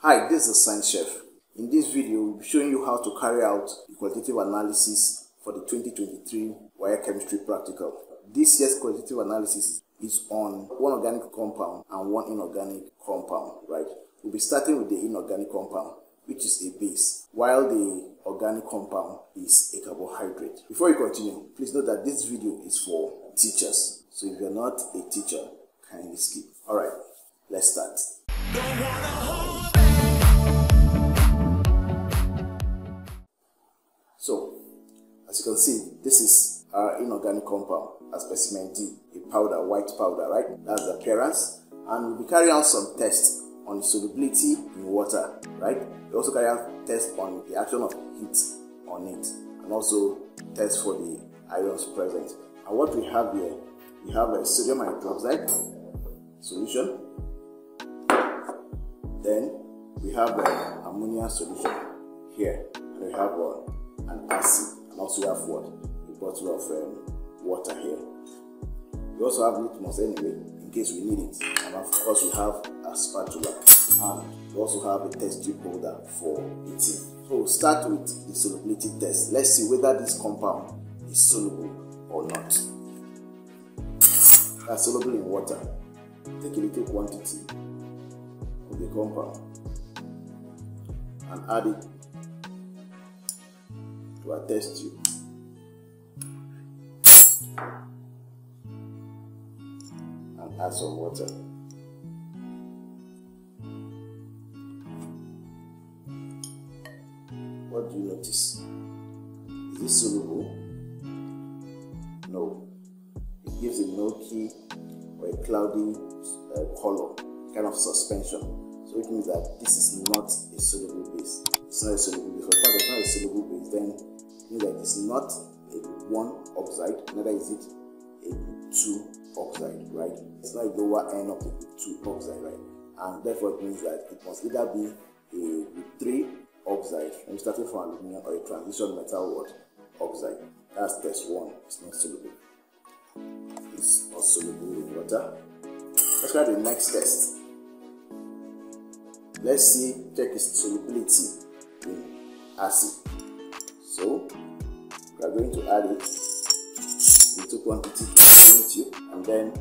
Hi, this is Science Chef. In this video, we'll be showing you how to carry out the qualitative analysis for the 2023 Wire Chemistry Practical. This year's qualitative analysis is on one organic compound and one inorganic compound, right? We'll be starting with the inorganic compound, which is a base, while the organic compound is a carbohydrate. Before we continue, please note that this video is for teachers. So if you're not a teacher, kindly skip. Alright, let's start. Can see, this is our inorganic compound, as specimen D, a powder, white powder, right? That's the appearance. And we'll be carrying out some tests on solubility in water, right? We also carry out tests on the action of heat on it, and also tests for the ions present. And what we have here, we have a sodium hydroxide solution. Then we have an ammonia solution here, and we have uh, an acid, also have what a bottle of um, water here. We also have litmus anyway, in case we need it, and of course we have a spatula, and we also have a test tube holder for eating. So we'll start with the solubility test. Let's see whether this compound is soluble or not. That's soluble in water. Take a little quantity of the compound and add it to a test tube. And add some water. What do you notice? Is it soluble? No. It gives a milky or a cloudy uh, color, kind of suspension. So it means that this is not a soluble base. It's not a soluble base. For fact, it's not a soluble base, then it means that it's not a one oxide, neither is it a two oxide, right? It's not a lower end of the two oxide, right? And therefore it means that it must either be a three oxide, you starting from aluminum or a transition metal what oxide. That's test one. It's not soluble. It's not soluble in water. Let's try the next test. Let's see check its solubility in acid. So we are going to add it into quantity to tube and then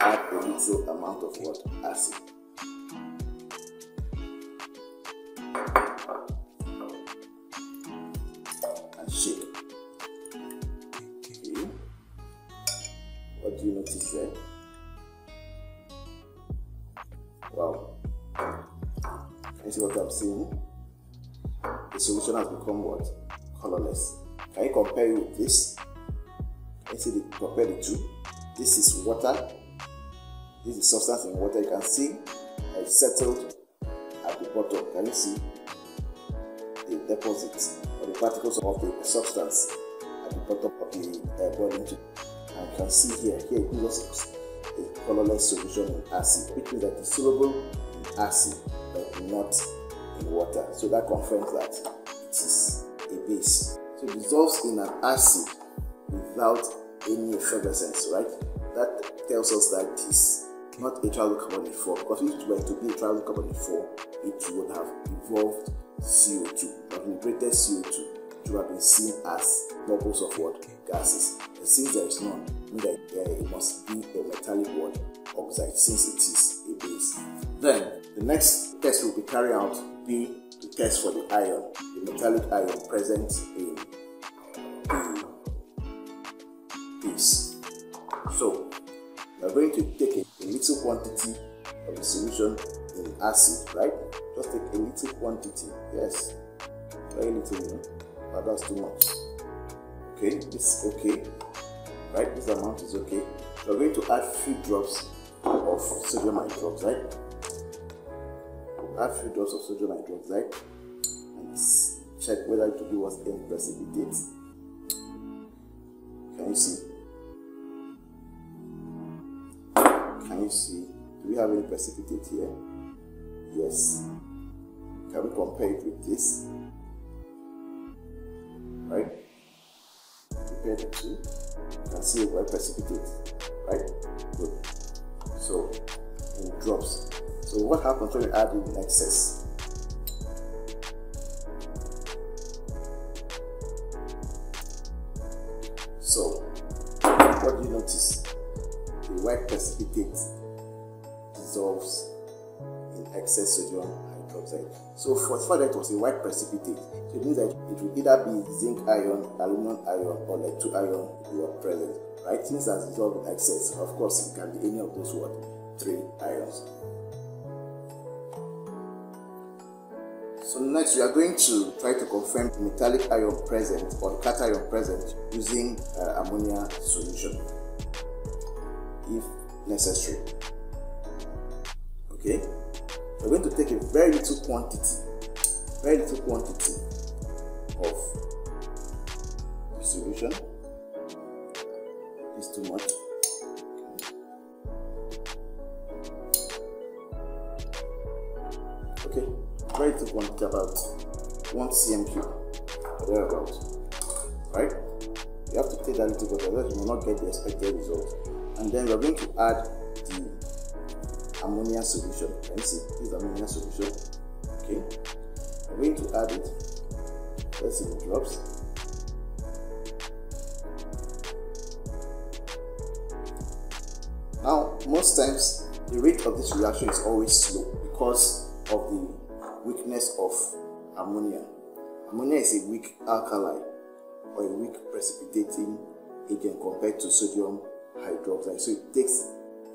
add a little amount of what acid. And shake. Okay. What do you notice there? You see what I'm seeing? The solution has become what? Colorless. Can you compare it with this? You see the compare the two? This is water. This is substance in water. You can see it's settled at the bottom. Can you see the deposits or the particles of the substance at the bottom of the uh, boiling tube? And you can see here, here it gives us a colorless solution in acid, which means that it's soluble acid but not in water. So that confirms that it is a base. So it dissolves in an acid without any effervescence, right? That tells us that it is not a trioxocarbonate 4 because if it were to be a trioxocarbonate 4, it would have evolved CO2, have liberated CO2 to have been seen as bubbles of what? Gases. And since there is none, means that it must be a metallic what? Oxide since it is a base. Then the next test we'll be carried out be to test for the ion, the metallic ion present in base. So we are going to take a, little quantity of the solution in acid, right? Just take a little quantity, yes, very little, you know, but that's too much. Okay, this is okay, right? This amount is okay. We are going to add few drops of sodium hydroxide. Add few drops of sodium hydroxide and check whether it will give us any precipitate. Can you see? Can you see? Do we have any precipitate here? Yes. Can we compare it with this? Right? Compare the two. You can see a white precipitate. Right? Good. What happens when you add in excess? So what do you notice? The white precipitate dissolves in excess sodium hydroxide. So for that was a white precipitate, so it means that it will either be zinc ion, aluminum ion, or lead two ion are present. Right? It has dissolved in excess, of course it can be any of those what three ions. So next we are going to try to confirm metallic ion present or cation present using uh, ammonia solution if necessary. Okay, we're going to take a very little quantity, very little quantity of solution. It's too much. Little quantity about one cm cube or thereabouts. Right? You have to take that little bit, otherwise you will not get the expected result. And then we're going to add the ammonia solution. Can you see? This ammonia solution. Okay. I'm going to add it. Let's see the drops. Now, most times the rate of this reaction is always slow because of the weakness of ammonia. Ammonia is a weak alkali or a weak precipitating agent compared to sodium hydroxide. So it takes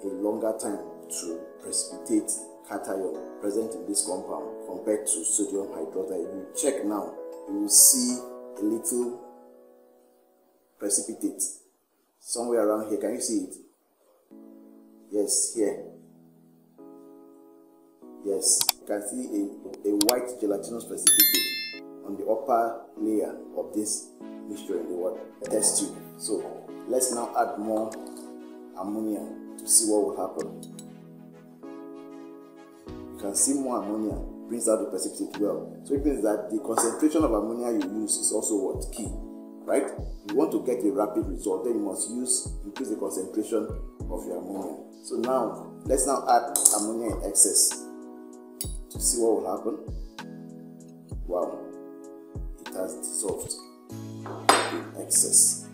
a longer time to precipitate cation present in this compound compared to sodium hydroxide. If you check now, you will see a little precipitate somewhere around here. Can you see it? Yes, here. Yes, you can see a, a white gelatinous precipitate on the upper layer of this mixture in the water test tube. So let's now add more ammonia to see what will happen. You can see more ammonia brings out the precipitate well. So it means that the concentration of ammonia you use is also what key, right? You want to get a rapid result, then you must use increase the concentration of your ammonia. So now let's now add ammonia in excess to see what will happen. Wow, it has dissolved in excess.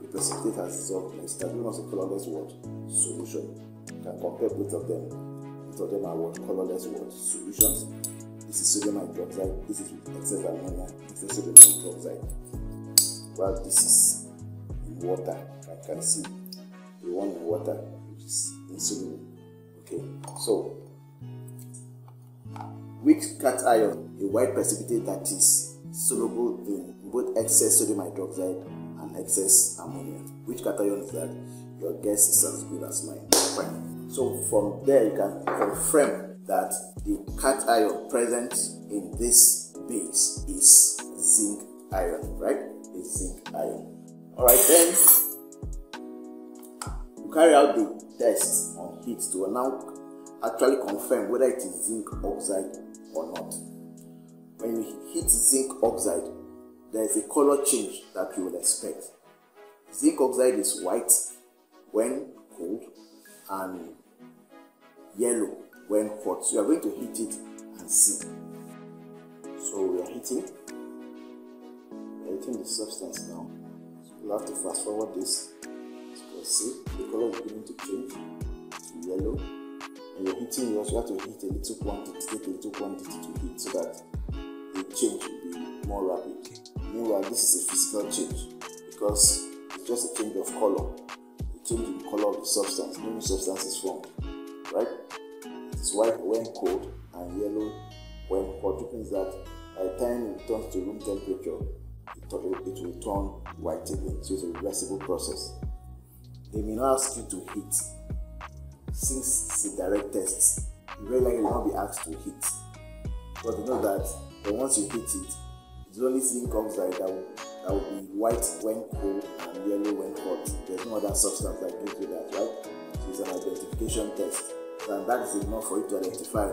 The precipitate has dissolved in excess. That a colorless what solution. You can compare both of them. Both of them are what colorless what solutions. This is sodium hydroxide. This is excess ammonia. This is sodium hydroxide. Well, this is in water. I can see the one in water, which is insoluble. Okay, so weak cation, a white precipitate that is soluble in both excess sodium hydroxide and excess ammonia. Which cation is that? Your guess is as good as mine. So from there you can confirm that the cation present in this base is zinc ion, right? It's zinc ion. Alright then you carry out the test on heat to now actually confirm whether it is zinc oxide or not. When you heat zinc oxide, there is a color change that you will expect. Zinc oxide is white when cold and yellow when hot. So you are going to heat it and see. So we are heating. We are the substance now. So we'll have to fast forward this. So you can see the color is beginning to change to yellow. When you're heating, you also have to heat a little quantity, take a little quantity to heat so that the change will be more rapid. Meanwhile, this is a physical change because it's just a change of color change in color of the substance, new substance is formed, right? It's white when cold and yellow when hot. It means that by the time it turns to room temperature, it, it will turn white again. So it's a reversible process. They may not ask you to heat. Since it's a direct test, you very likely will not be asked to heat. But you know that but once you heat it, it's only zinc oxide that will that will be white when cold and yellow when hot. There's no other substance that gives you that, right? So it's an identification test. And that is enough for you to identify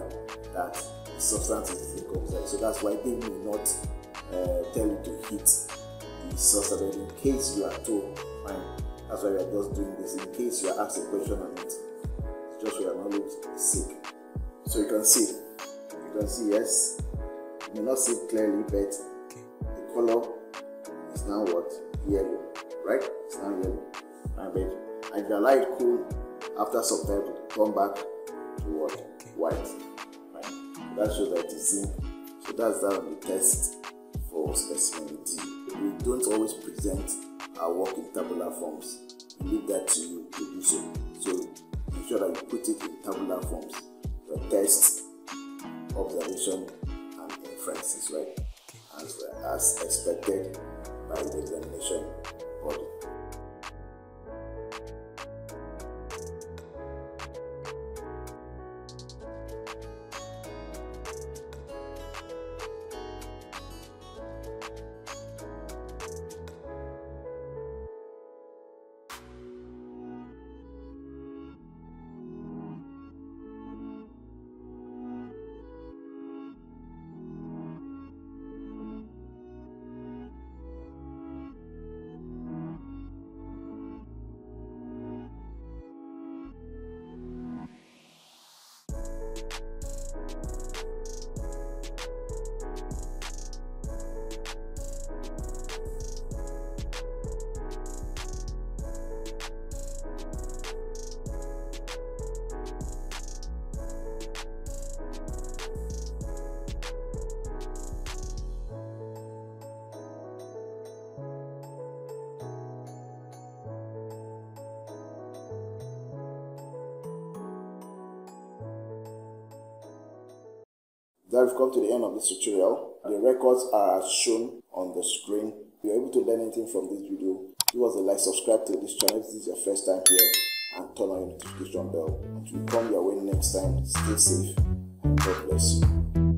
that the substance is zinc oxide. So that's why they may not uh, tell you to heat the substance. in case you are told, fine, that's why we are just doing this. In case you are asked a question on it, it's just for your knowledge sake. So you can see, you can see yes, you may not see clearly, but Okay. the color is now what yellow, right? It's now yellow. And if you allow it cool after some time to come back to what white, right? So that shows that it is zinc. So that's that on the test for specimen D. We don't always present our work in tabular forms. We leave that to you to do so. So ensure that you put it in tabular forms. Your test, observation, and inferences, right? As, as expected by the examination Now we've come to the end of this tutorial. The records are shown on the screen. If you're able to learn anything from this video, give us a like, subscribe to this channel if this is your first time here, and turn on your notification bell. Until we come your way next time, stay safe and God bless you.